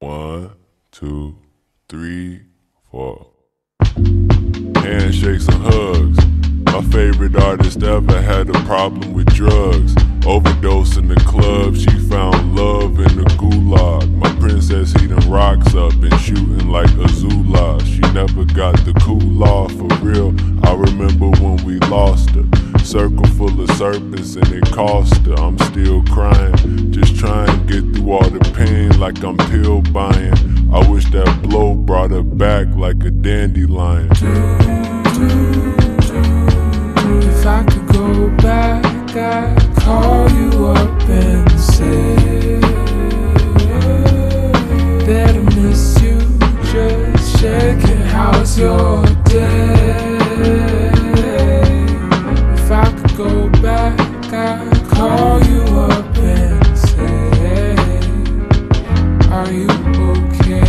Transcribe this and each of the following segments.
One, two, three, four. Handshakes and hugs. My favorite artist ever had a problem with drugs. Overdose in the club, she found love in the Circle full of serpents and it cost her. I'm still crying, just trying to get through all the pain like I'm pill buying. I wish that blow brought her back like a dandelion. If I could go back, I'd call you up and say that I miss you. Just checking how's your go back, I'd call you up and say, Are you okay?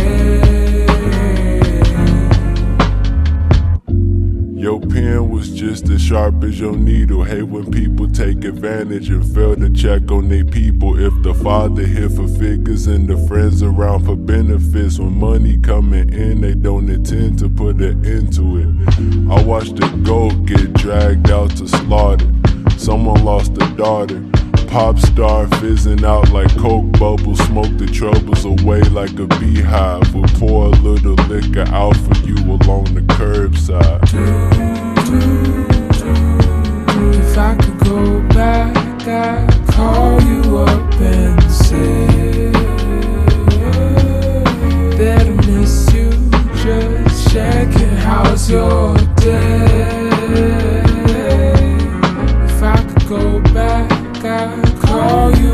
Your pen was just as sharp as your needle. Hate when people take advantage and fail to check on their people. If the father here for figures and the friends around for benefits, when money coming in, they don't intend to put an end to it. I watched the goat get dragged out to slaughter. Someone lost a daughter. Pop star fizzing out like coke bubbles, smoke the troubles away like a beehive. We'll pour a little liquor out for you call you.